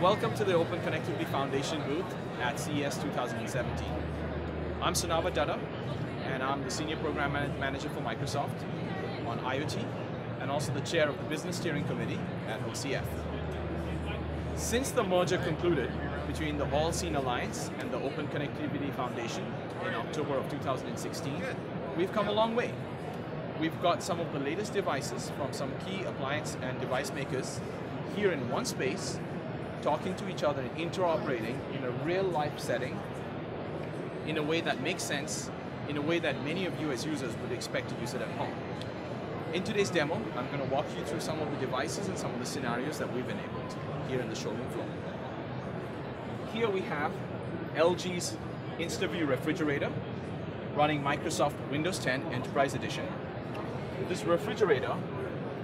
Welcome to the Open Connectivity Foundation booth at CES 2017. I'm Sunava Dutta, and I'm the Senior Program Manager for Microsoft on IoT, and also the Chair of the Business Steering Committee at OCF. Since the merger concluded between the AllSeen Alliance and the Open Connectivity Foundation in October of 2016, we've come a long way. We've got some of the latest devices from some key appliance and device makers here in one space, talking to each other and interoperating in a real life setting in a way that makes sense, in a way that many of you as users would expect to use it at home. In today's demo, I'm going to walk you through some of the devices and some of the scenarios that we've enabled here in the showroom floor. Here we have LG's InstaView refrigerator running Microsoft Windows 10 Enterprise Edition. This refrigerator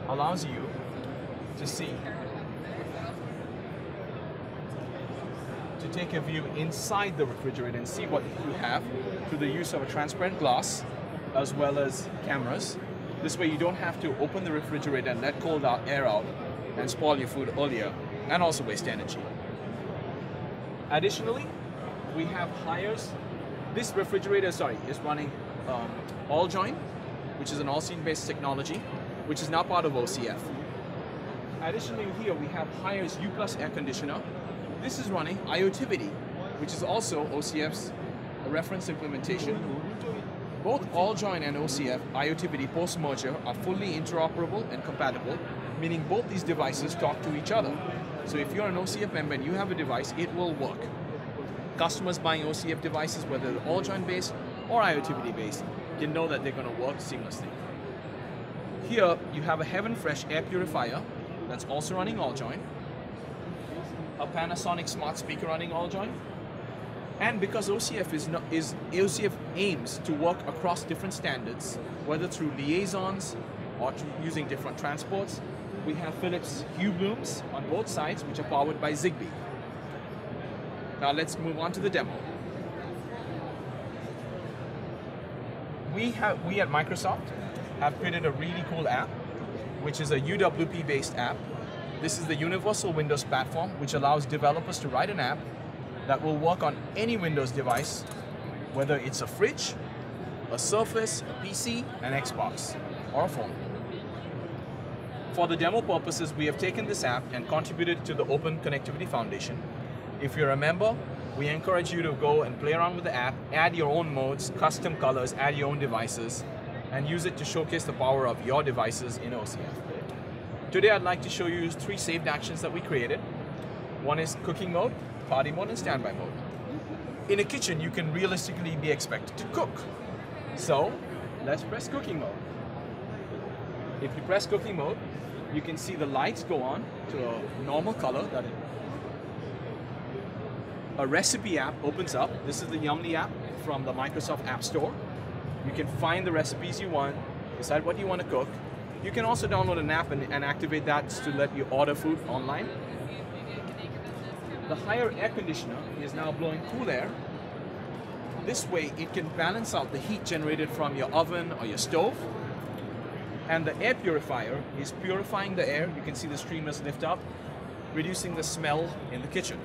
allows you to see to take a view inside the refrigerator and see what you have through the use of a transparent glass as well as cameras. This way you don't have to open the refrigerator and let cold air out and spoil your food earlier and also waste energy. Additionally, we have Haier's. This refrigerator, sorry, is running um, AllJoyn, which is an AllSeen based technology, which is now part of OCF. Additionally, here we have Haier's U Plus air conditioner. This is running IoTivity, which is also OCF's reference implementation. Both AllJoyn and OCF IoTivity post-merger are fully interoperable and compatible, meaning both these devices talk to each other. So if you're an OCF member and you have a device, it will work. Customers buying OCF devices, whether they're AllJoyn based or IoTivity based, can know that they're going to work seamlessly. Here you have a Heaven Fresh air purifier that's also running AllJoyn, a Panasonic smart speaker running all AllJoyn, and because OCF is, not, is OCF aims to work across different standards, whether through liaisons or using different transports, we have Philips Hue Blooms on both sides, which are powered by Zigbee. Now let's move on to the demo. We have we at Microsoft have created a really cool app, which is a UWP-based app. This is the Universal Windows Platform, which allows developers to write an app that will work on any Windows device, whether it's a fridge, a Surface, a PC, an Xbox, or a phone. For the demo purposes, we have taken this app and contributed to the Open Connectivity Foundation. If you're a member, we encourage you to go and play around with the app, add your own modes, custom colors, add your own devices, and use it to showcase the power of your devices in OCF. Today I'd like to show you three saved actions that we created. One is cooking mode, party mode, and standby mode. In a kitchen, you can realistically be expected to cook. So, let's press cooking mode. If you press cooking mode, you can see the lights go on to a normal color that it a recipe app opens up. This is the Yummly app from the Microsoft App Store. You can find the recipes you want, decide what you want to cook. You can also download an app and, and activate that to let you order food online. The Haier air conditioner is now blowing cool air. This way it can balance out the heat generated from your oven or your stove. And the air purifier is purifying the air. You can see the streamers lift up, reducing the smell in the kitchen.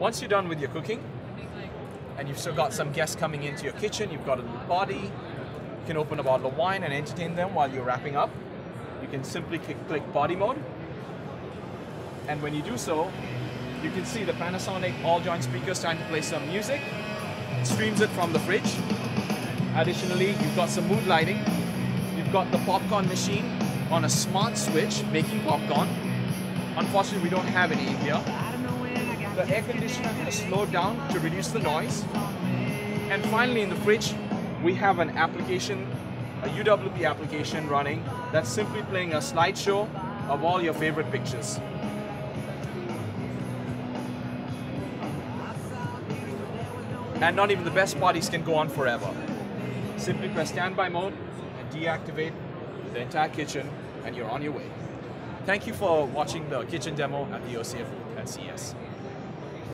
Once you're done with your cooking, and you've still got some guests coming into your kitchen, you've got a you can open a bottle of wine and entertain them while you're wrapping up. You can simply click, party mode. And when you do so, you can see the Panasonic AllJoyn speaker starting to play some music. It streams it from the fridge. Additionally, you've got some mood lighting. You've got the popcorn machine on a smart switch making popcorn. Unfortunately, we don't have any here the air conditioner has slowed down to reduce the noise. And finally in the fridge, we have an application, a UWP application running that's simply playing a slideshow of all your favorite pictures. And not even the best parties can go on forever. Simply press standby mode and deactivate the entire kitchen and you're on your way. Thank you for watching the kitchen demo at the OCF at CES.